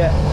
Yeah.